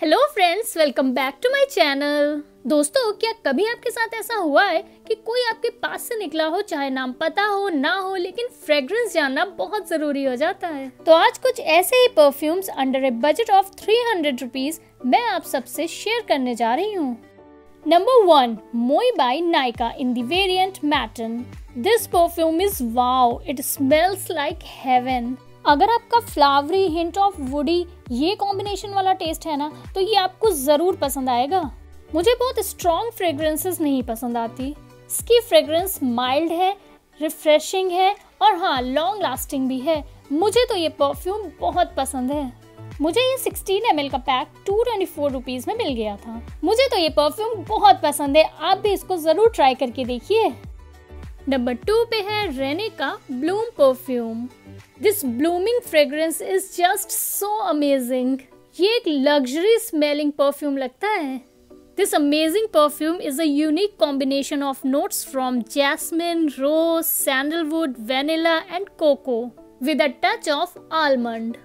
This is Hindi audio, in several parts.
Hello friends welcome back to my channel दोस्तों, क्या कभी आपके साथ ऐसा हुआ है कि कोई आपके पास से निकला हो, चाहे नाम पता हो, ना हो, लेकिन फ्रेग्रेंस जानना बहुत ज़रूरी हो जाता है? तो आज कुछ ऐसे ही perfumes under a budget of three hundred rupees मैं आप सबसे शेयर करने जा रही हूँ। Number one Moi by Nykaa in the matin this perfume is wow it smells like heaven अगर आपका फ्लावरी हिंट ऑफ़ वुडी ये कॉम्बिनेशन वाला टेस्ट है ना तो ये आपको ज़रूर पसंद आएगा। मुझे बहुत स्ट्रॉन्ग फ्रेग्रेंसेस नहीं पसंद आती। इसकी फ्रेग्रेंस माइल्ड है रिफ्रेशिंग है और हाँ लॉन्ग लास्टिंग भी है। मुझे तो ये परफ्यूम बहुत पसंद है। मुझे ये 16 एम का pack two twenty four rupees में मिल गया था। मुझे तो ये परफ्यूम बहुत पसंद है। आप भी इसको ज़रूर ट्राई करके देखिए। नंबर टू पे है रेने का Bloom perfume this blooming fragrance is just so amazing ये एक लग्जरी स्मेलिंग परफ्यूम लगता है. This amazing perfume is a unique combination of notes from jasmine rose sandalwood vanilla and cocoa with a touch of almond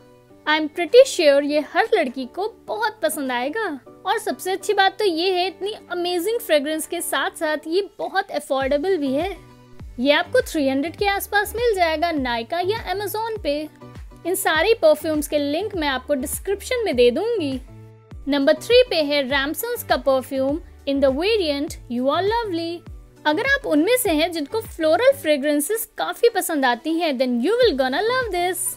I am pretty sure ये हर लड़की को बहुत पसंद आएगा। और सबसे अच्छी बात तो ये है, इतनी अमेजिंग फ्रेग्रेंस के साथ साथ ये बहुत अफोर्डेबल भी है। ये आपको 300 के आसपास मिल जाएगा नाइका या अमेजोन पे। इन सारी परफ्यूम्स के लिंक मैं आपको डिस्क्रिप्शन में दे दूँगी। नंबर थ्री पे है रैमसन्स का perfume in the you are lovely अगर आप उनमें से हैं जिनको फ्लोरल फ्रेग्रेंसेस काफ़ी पसंद आती हैं then you will gonna love this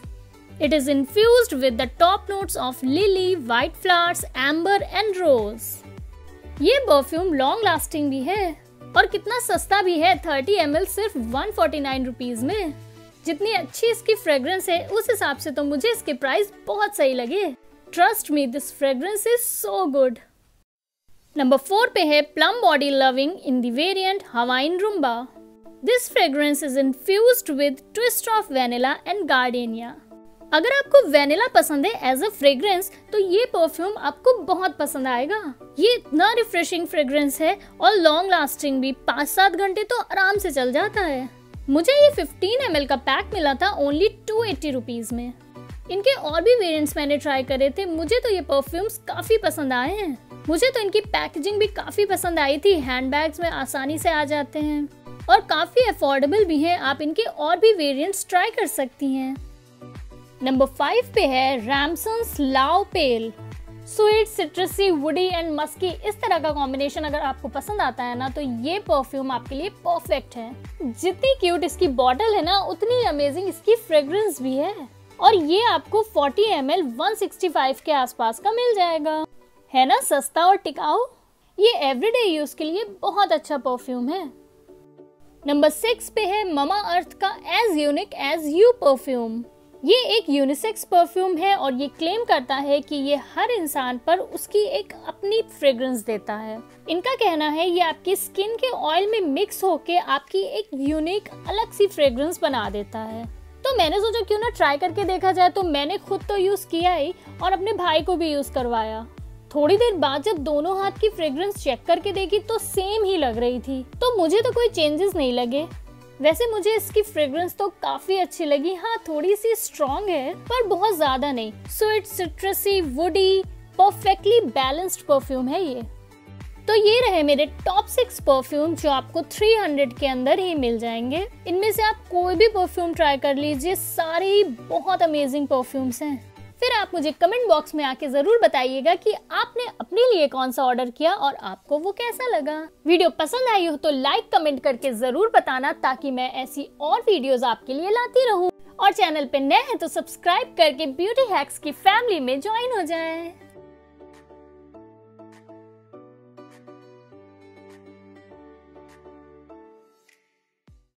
it is infused with the top notes of lily white flowers amber and rose ये परफ्यूम लॉन्ग लास्टिंग भी है। और कितना सस्ता भी है, थर्टी एम सिर्फ़ वन फोर्टी में। जितनी अच्छी इसकी फ्रेग्रेंस है, उस हिसाब से तो मुझे इसके प्राइस बहुत सही लगे। Trust me this fragrance is so good number four पे है plum body loving in the variant Hawaiian rumba this fragrance is infused with twist of vanilla and gardenia अगर आपको वेनिला पसंद है एज अ फ्रेग्रेंस तो ये परफ्यूम आपको बहुत पसंद आएगा। ये इतना रिफ्रेशिंग फ्रेग्रेंस है और लॉन्ग लास्टिंग भी पाँच सात घंटे तो आराम से चल जाता है। मुझे ये 15 एम का पैक मिला था ओनली टू एट्टी रुपीज़ में। इनके और भी वेरिएंट्स मैंने ट्राई करे थे, मुझे तो ये परफ्यूम्स काफ़ी पसंद आए हैं। मुझे तो इनकी पैकेजिंग भी काफ़ी पसंद आई थी हैंड बैग्स में आसानी से आ जाते हैं। और काफ़ी अफोर्डेबल भी हैं, आप इनके और भी वेरिएंट्स ट्राई कर सकती हैं। नंबर फाइव पे है रैमसन्स लाव पेल sweet citrusy woody and musky इस तरह का कॉम्बिनेशन अगर आपको पसंद आता है ना तो ये परफ्यूम आपके लिए परफेक्ट है। जितनी क्यूट इसकी बॉटल है ना, उतनी अमेजिंग इसकी फ्रेग्रेंस भी है। और ये आपको 40 एम एल के आसपास का मिल जाएगा। है ना, सस्ता और टिकाऊ? ये एवरीडे यूज़ के लिए बहुत अच्छा परफ्यूम है। नंबर सिक्स पे है ममा अर्थ का as unique as you perfume ये एक यूनिसेक्स परफ्यूम है और ये क्लेम करता है कि ये हर इंसान पर उसकी एक अपनी फ्रेग्रेंस देता है। इनका कहना है, ये आपकी स्किन के ऑयल में मिक्स होके आपकी एक यूनिक अलग सी फ्रेग्रेंस बना देता है। तो मैंने सोचा, क्यों ना ट्राई करके देखा जाए? तो मैंने खुद तो यूज़ किया ही और अपने भाई को भी यूज़ करवाया। थोड़ी देर बाद जब दोनों हाथ की फ्रेग्रेंस चेक करके देखी तो सेम ही लग रही थी। तो मुझे तो कोई चेंजेस नहीं लगे। वैसे मुझे इसकी फ्रेग्रेंस तो काफ़ी अच्छी लगी। हाँ थोड़ी सी स्ट्रॉन्ग है, पर बहुत ज़्यादा नहीं। So it's citrusy woody perfectly balanced perfume है ये। तो ये रहे मेरे टॉप सिक्स परफ्यूम जो आपको 300 के अंदर ही मिल जाएँगे। इनमें से आप कोई भी परफ्यूम ट्राई कर लीजिए, सारे ही बहुत अमेजिंग परफ्यूम्स हैं। फिर आप मुझे कमेंट बॉक्स में आके ज़रूर बताइएगा कि आपने अपने लिए कौन सा ऑर्डर किया और आपको वो कैसा लगा वीडियो पसंद आई हो तो लाइक कमेंट करके ज़रूर बताना ताकि मैं ऐसी और वीडियोस आपके लिए लाती रहूँ और चैनल पे नए हैं तो सब्सक्राइब करके ब्यूटी हैक्स की फैमिली में ज्वाइन हो जाएँ।